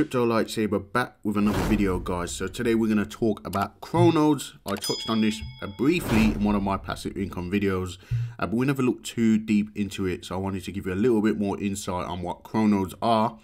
Crypto Lightsaber back with another video guys. So today we're going to talk about CroNodes. I touched on this uh, briefly in one of my passive income videos, uh, but we never looked too deep into it. So I wanted to give you a little bit more insight on what CroNodes are.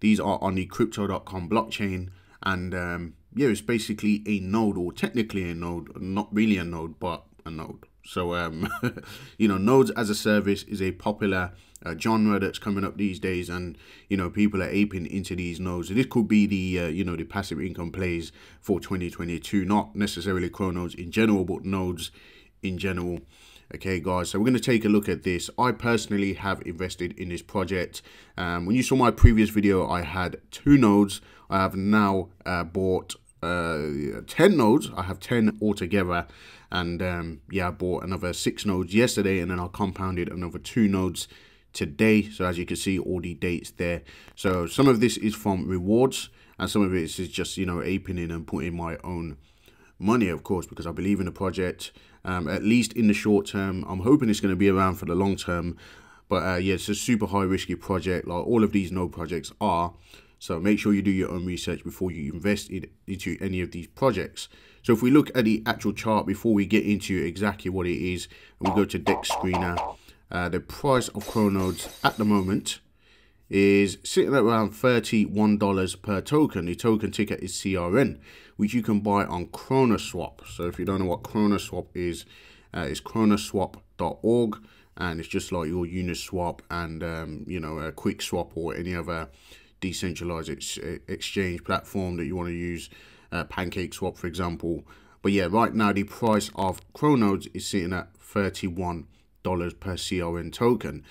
These are on the Crypto.com blockchain and um, yeah, it's basically a node or technically a node, not really a node, but a node. So, um, you know, nodes as a service is a popular uh, genre that's coming up these days, and you know, people are aping into these nodes. This could be the uh, you know the passive income plays for 2022, not necessarily Cronos in general, but nodes in general. Okay, guys, so we're going to take a look at this. I personally have invested in this project. Um, when you saw my previous video, I had two nodes. I have now uh, bought uh, 10 nodes. I have 10 altogether. And um, yeah, I bought another six nodes yesterday and then I compounded another two nodes today. So as you can see, all the dates there. So some of this is from rewards and some of it is just, you know, aping in and putting my own money, of course, because I believe in the project, um, at least in the short term. I'm hoping it's going to be around for the long term. But uh, yeah, it's a super high risky project, like all of these node projects are. So make sure you do your own research before you invest in, into any of these projects. So if we look at the actual chart before we get into exactly what it is, and we go to Dex Screener, uh, the price of CroNodes at the moment is sitting at around $31 per token. The token ticket is CRN, which you can buy on CronaSwap. So if you don't know what CronaSwap is, uh, it's cronaswap.org and it's just like your Uniswap and um, you know a quick swap or any other decentralized ex exchange platform that you want to use, uh, Pancake Swap, for example. But yeah, right now the price of CroNodes is sitting at $31 per CRN token.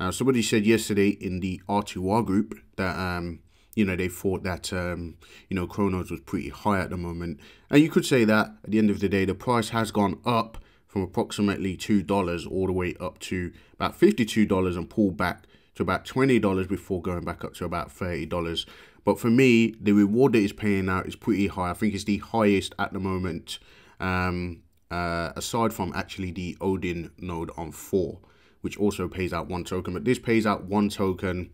Now, somebody said yesterday in the R2R group that, um, you know, they thought that, um, you know, CroNodes was pretty high at the moment. And you could say that at the end of the day, the price has gone up from approximately $2 all the way up to about $52 and pulled back to about $20 before going back up to about $30. But for me, the reward that is paying out is pretty high. I think it's the highest at the moment, um, uh, aside from actually the Odin node on Thor, which also pays out one token. But this pays out one token.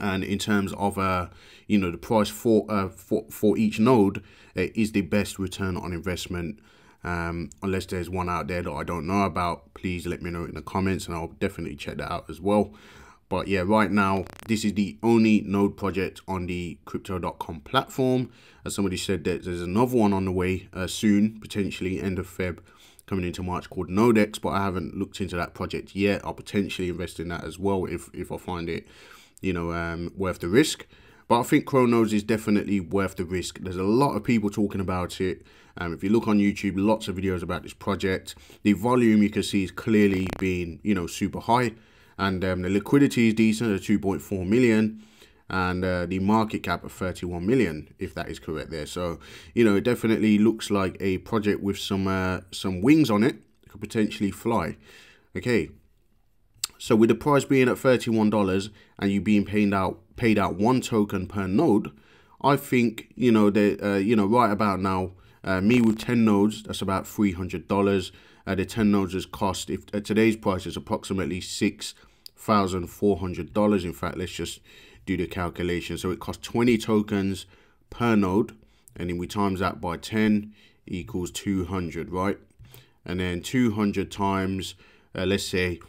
And in terms of, uh, you know, the price for, uh, for, for each node uh, is the best return on investment. Um, unless there's one out there that I don't know about, please let me know in the comments and I'll definitely check that out as well. But yeah, right now, this is the only node project on the crypto.com platform. As somebody said, that there's another one on the way uh, soon, potentially end of Feb, coming into March called Nodex, but I haven't looked into that project yet. I'll potentially invest in that as well if, if I find it, you know, um, worth the risk. But I think CroNodes is definitely worth the risk. There's a lot of people talking about it. Um, if you look on YouTube, lots of videos about this project. The volume you can see is clearly being, you know, super high and um, the liquidity is decent at 2.4 million and uh, the market cap of 31 million if that is correct there. So you know it definitely looks like a project with some uh, some wings on it. it could potentially fly. Okay. So with the price being at $31 and you being paid out paid out one token per node i think you know that uh, you know right about now uh, me with 10 nodes that's about $300 uh, the 10 nodes cost if at today's price is approximately six $1,400. In fact, let's just do the calculation. So it costs 20 tokens per node. And then we times that by 10 equals 200, right? And then 200 times, uh, let's say,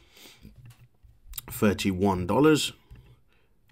$31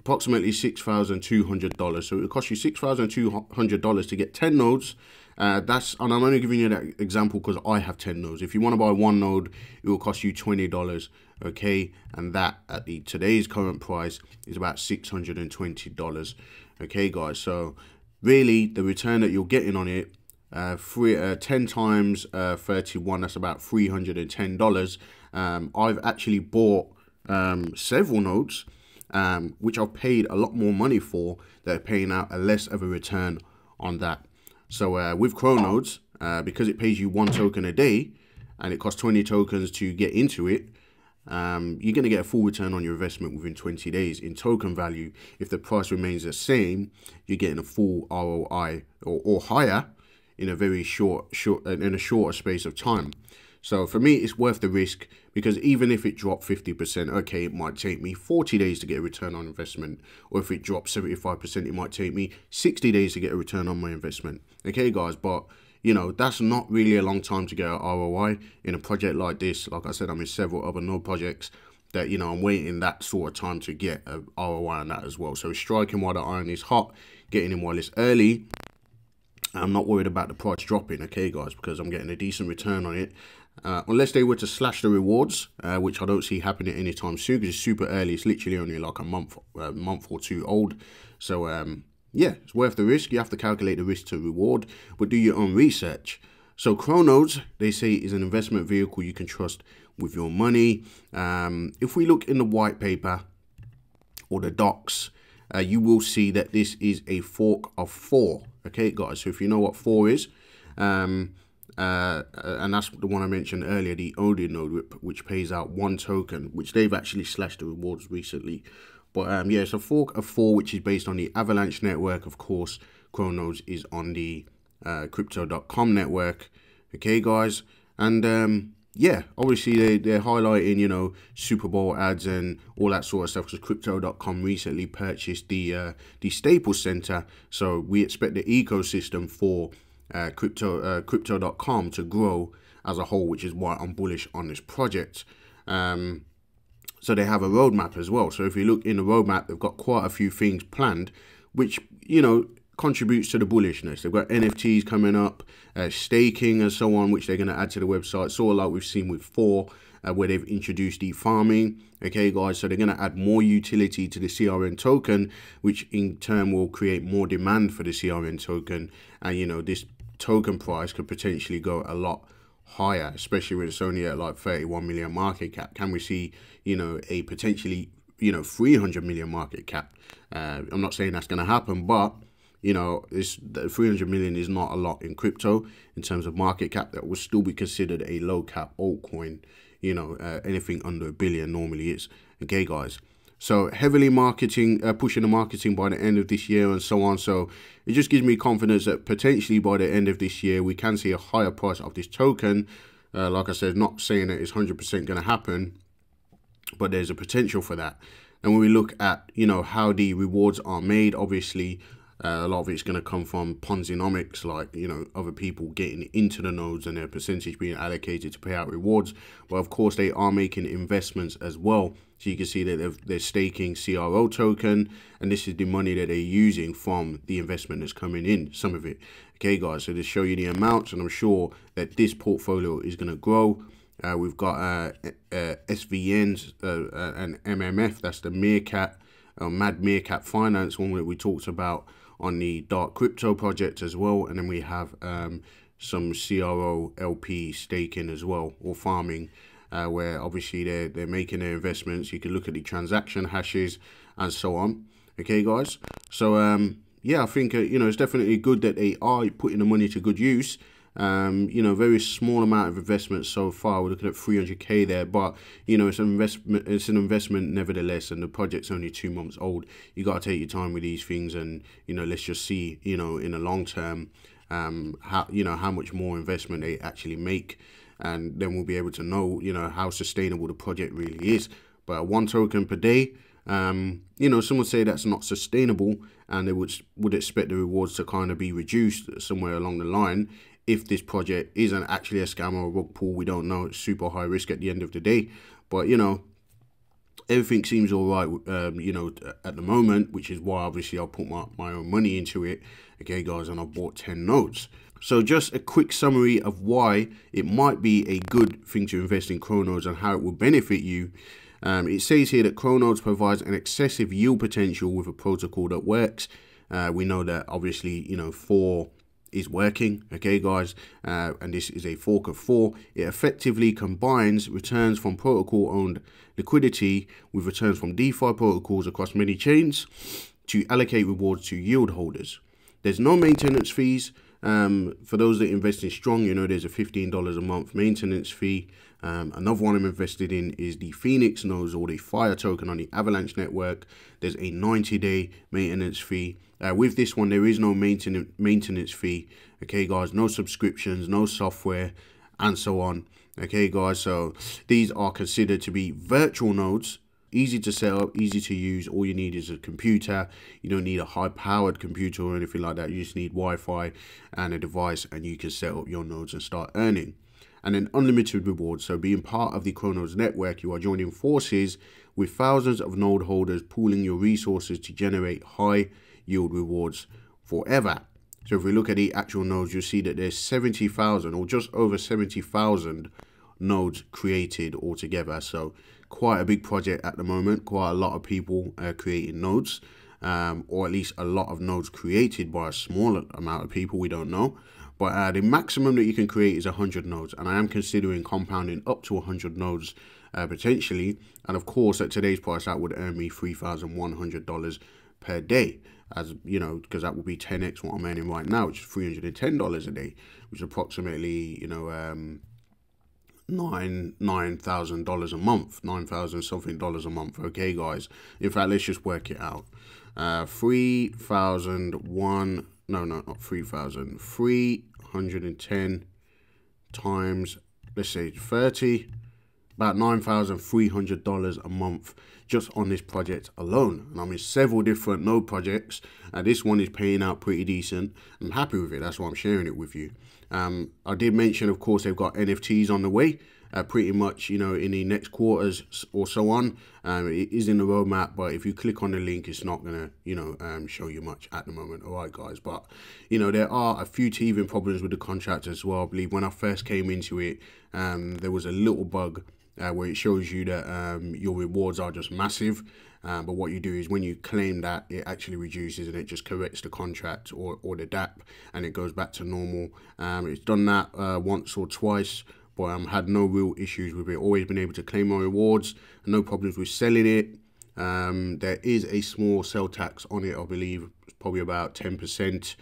approximately $6,200. So it will cost you $6,200 to get 10 nodes. Uh, that's and I'm only giving you that example because I have 10 nodes. If you want to buy one node, it will cost you $20. Okay, and that at the today's current price is about $620. Okay, guys. So really, the return that you're getting on it, uh, three, uh, 10 times uh, 31, that's about $310. Um, I've actually bought um, several nodes um, which I've paid a lot more money for, they're paying out a less of a return on that. So uh, with CroNodes, uh, because it pays you one token a day and it costs 20 tokens to get into it, um, you're going to get a full return on your investment within 20 days in token value. If the price remains the same, you're getting a full ROI or, or higher in a very short, short, in a shorter space of time. So for me, it's worth the risk because even if it dropped 50%, okay, it might take me 40 days to get a return on investment. Or if it drops 75%, it might take me 60 days to get a return on my investment. Okay, guys, but you know, that's not really a long time to get an ROI in a project like this. Like I said, I'm in several other node projects that, you know, I'm waiting that sort of time to get a ROI on that as well. So striking while the iron is hot, getting in while it's early. I'm not worried about the price dropping, okay, guys, because I'm getting a decent return on it. Uh, unless they were to slash the rewards, uh, which I don't see happening anytime soon because it's super early. It's literally only like a month, a month or two old. So um, yeah, it's worth the risk. You have to calculate the risk to reward, but do your own research. So Cronos, they say, is an investment vehicle you can trust with your money. Um, if we look in the white paper or the docs, uh, you will see that this is a fork of Thor. Okay, guys. So if you know what Thor is, um, uh, and that's the one I mentioned earlier, the Odin node, which pays out one token, which they've actually slashed the rewards recently. But um, yeah, it's a fork of Thor, which is based on the Avalanche network. Of course, Cronos is on the uh, Crypto.com network. Okay, guys, and um, yeah, obviously they, they're highlighting, you know, Super Bowl ads and all that sort of stuff because Crypto.com recently purchased the uh, the Staples Center. So we expect the ecosystem for uh, crypto uh, crypto.com to grow as a whole, which is why I'm bullish on this project. Um, so they have a roadmap as well. So if you look in the roadmap, they've got quite a few things planned, which you know contributes to the bullishness. They've got NFTs coming up, uh, staking and so on, which they're going to add to the website. Sort of like we've seen with Thor, uh, where they've introduced the farming. Okay, guys, so they're going to add more utility to the CRN token, which in turn will create more demand for the CRN token. And, you know, this token price could potentially go a lot higher, especially when it's only at like 31 million market cap. Can we see, you know, a potentially, you know, 300 million market cap? Uh, I'm not saying that's going to happen, but you know, this 300 million is not a lot in crypto in terms of market cap. That would still be considered a low cap altcoin. You know, uh, anything under a billion normally is. Okay, guys. So heavily marketing, uh, pushing the marketing by the end of this year and so on. So it just gives me confidence that potentially by the end of this year, we can see a higher price of this token. Uh, like I said, not saying that it's 100% going to happen, but there's a potential for that. And when we look at, you know, how the rewards are made, obviously uh, a lot of it's going to come from Ponzinomics, like, you know, other people getting into the nodes and their percentage being allocated to pay out rewards. But of course, they are making investments as well. So you can see that they're staking CRO token, and this is the money that they're using from the investment that's coming in, some of it. Okay, guys, so to show you the amounts, and I'm sure that this portfolio is going to grow. Uh, we've got uh, uh, SVNs uh, uh, and MMF, that's the Meerkat, uh, Mad Meerkat Finance, one that we talked about on the Dark Crypto project as well. And then we have um, some CRO LP staking as well, or farming, uh, where obviously they're, they're making their investments. You can look at the transaction hashes and so on. Okay, guys. So, um, yeah, I think, uh, you know, it's definitely good that they are putting the money to good use. Um, you know, very small amount of investment so far. We're looking at 300k there, but you know, it's an investment. It's an investment nevertheless, and the project's only two months old. You got to take your time with these things, and you know, let's just see, you know, in the long term, um, how you know how much more investment they actually make, and then we'll be able to know, you know, how sustainable the project really is. But one token per day. Um, you know, some would say that's not sustainable, and they would would expect the rewards to kind of be reduced somewhere along the line if this project isn't actually a scam or a rug pull, we don't know. It's super high risk at the end of the day. But, you know, everything seems all right, um, you know, at the moment, which is why obviously I'll put my, my own money into it. Okay, guys, and I bought 10 notes. So just a quick summary of why it might be a good thing to invest in Cronos and how it will benefit you. Um, it says here that Cronos provides an excessive yield potential with a protocol that works. Uh, we know that obviously, you know, for is working okay guys uh, and this is a fork of Thor. It effectively combines returns from protocol owned liquidity with returns from defi protocols across many chains to allocate rewards to yield holders. There's no maintenance fees. Um, for those that invest in strong you know there's a $15 a month maintenance fee um, another one I'm invested in is the Phoenix nodes or the Fire token on the Avalanche network. There's a 90 day maintenance fee. Uh, with this one, there is no maintenance maintenance fee. Okay, guys, no subscriptions, no software, and so on. Okay, guys, so these are considered to be virtual nodes easy to set up easy to use all you need is a computer you don't need a high powered computer or anything like that you just need wi-fi and a device and you can set up your nodes and start earning and an unlimited reward. so being part of the Cronos network you are joining forces with thousands of node holders pooling your resources to generate high yield rewards forever so if we look at the actual nodes you'll see that there's 70,000 or just over 70,000 nodes created altogether so quite a big project at the moment. Quite a lot of people uh, creating nodes, um, or at least a lot of nodes created by a small amount of people. We don't know. But uh, the maximum that you can create is 100 nodes. And I am considering compounding up to 100 nodes uh, potentially. And of course, at today's price, that would earn me $3,100 per day. As you know, because that would be 10x what I'm earning right now, which is $310 a day, which is approximately, you know, um, nine nine thousand dollars a month, nine thousand something dollars a month. Okay, guys. In fact, let's just work it out. Uh, three thousand one. No, no, not three thousand. Three hundred and ten times. Let's say thirty. About nine thousand three hundred dollars a month just on this project alone. And I'm in several different node projects. And this one is paying out pretty decent. I'm happy with it. That's why I'm sharing it with you. Um, I did mention, of course, they've got NFTs on the way. Uh, pretty much, you know, in the next quarters or so on. Um, it is in the roadmap, but if you click on the link, it's not going to, you know, um, show you much at the moment. All right, guys. But, you know, there are a few teething problems with the contract as well. I believe when I first came into it, um, there was a little bug uh, where it shows you that um, your rewards are just massive. Uh, but what you do is when you claim that, it actually reduces and it just corrects the contract or, or the DApp and it goes back to normal. Um, it's done that uh, once or twice, but I um, had no real issues with it. Always been able to claim my rewards, no problems with selling it. Um, there is a small sell tax on it, I believe, probably about 10%.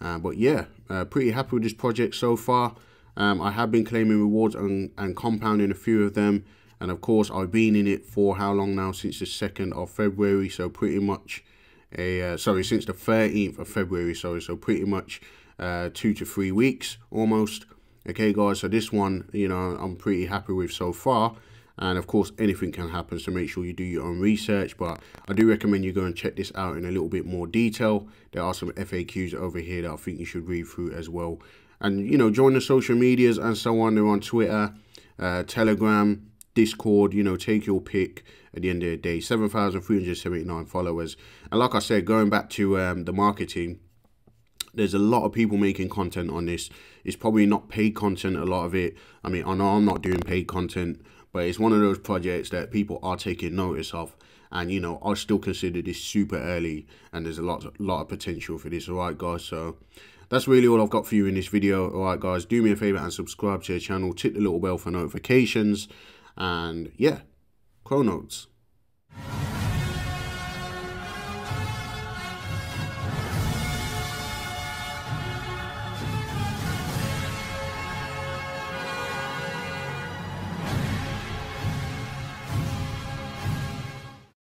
Uh, but yeah, uh, pretty happy with this project so far. Um, I have been claiming rewards and, and compounding a few of them. And of course, I've been in it for how long now? Since the 2nd of February. So pretty much a, uh, sorry, since the 13th of February. Sorry, so pretty much uh, two to three weeks almost. Okay, guys, so this one, you know, I'm pretty happy with so far. And of course, anything can happen, so make sure you do your own research. But I do recommend you go and check this out in a little bit more detail. There are some FAQs over here that I think you should read through as well and you know join the social medias and so on. They're on twitter uh, telegram discord you know take your pick at the end of the day. 7379 followers. And like i said going back to um, the marketing there's a lot of people making content on this. It's probably not paid content a lot of it. I mean i know i'm not doing paid content but it's one of those projects that people are taking notice of. And you know i still consider this super early and there's a lot a lot of potential for this. All right guys so that's really all I've got for you in this video. Alright guys, do me a favour and subscribe to the channel. Tick the little bell for notifications. And yeah, Chronauts.